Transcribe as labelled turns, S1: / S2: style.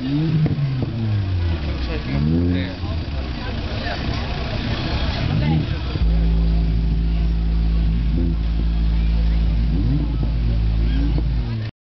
S1: Mm.